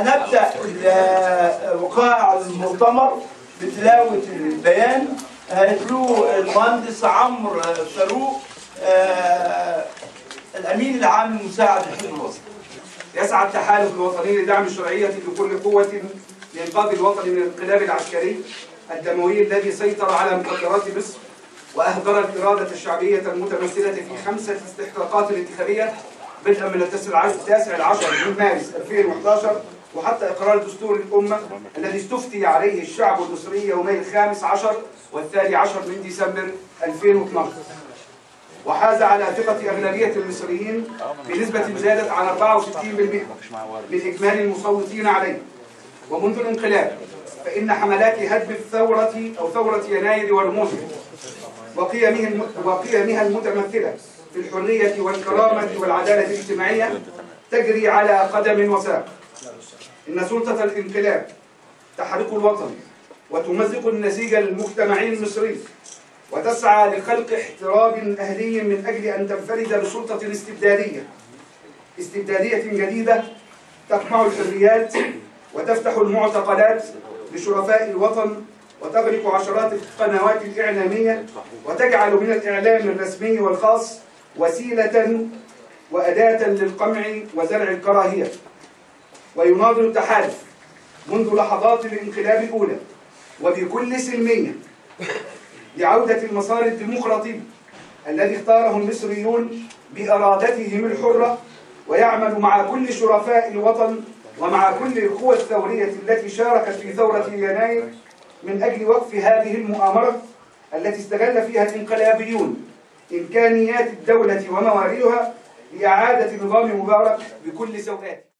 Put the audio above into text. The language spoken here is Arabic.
نبدأ ال- وقائع المؤتمر بتلاوة البيان. هيتلوه المهندس عمرو فاروق آه، الأمين العام المساعد لحزب الوسط يسعى التحالف الوطني لدعم الشرعية بكل قوة لإنقاذ الوطن من الانقلاب العسكري الدموي الذي سيطر على مقدرات مصر وأهدر الإرادة الشعبية المتمثلة في خمسة استحقاقات انتخابية بدءا من التاسع العشر من مارس 2011 وحتى إقرار دستور الأمة الذي استفتي عليه الشعب المصري يومي الخامس عشر والثاني عشر من ديسمبر 2012 وحاز على ثقة أغلبية المصريين بنسبة زادت عن 64% من إجمالي المصوتين عليه. ومنذ الانقلاب فإن حملات هدم الثورة أو ثورة يناير ورموزها وقيمه وقيمها المتمثلة في الحرية والكرامة والعدالة الاجتماعية تجري على قدم وساق. إن سلطة الانقلاب تحرق الوطن وتمزق النسيج المجتمعي المصري وتسعى لخلق احتراب أهلي من أجل أن تنفرد بسلطة استبدادية استبدادية جديدة تقمع الحريات وتفتح المعتقلات لشرفاء الوطن وتغلق عشرات القنوات الإعلامية وتجعل من الإعلام الرسمي والخاص وسيلة وأداة للقمع وزرع الكراهية. ويناظر التحالف منذ لحظات الانقلاب الأولى وبكل سلمية لعودة المسار الديمقراطي الذي اختاره المصريون بإرادتهم الحرة ويعمل مع كل شرفاء الوطن ومع كل القوى الثورية التي شاركت في ثورة يناير من أجل وقف هذه المؤامرة التي استغل فيها الانقلابيون إمكانيات الدولة ومواردها لإعادة نظام مبارك بكل سوءاته.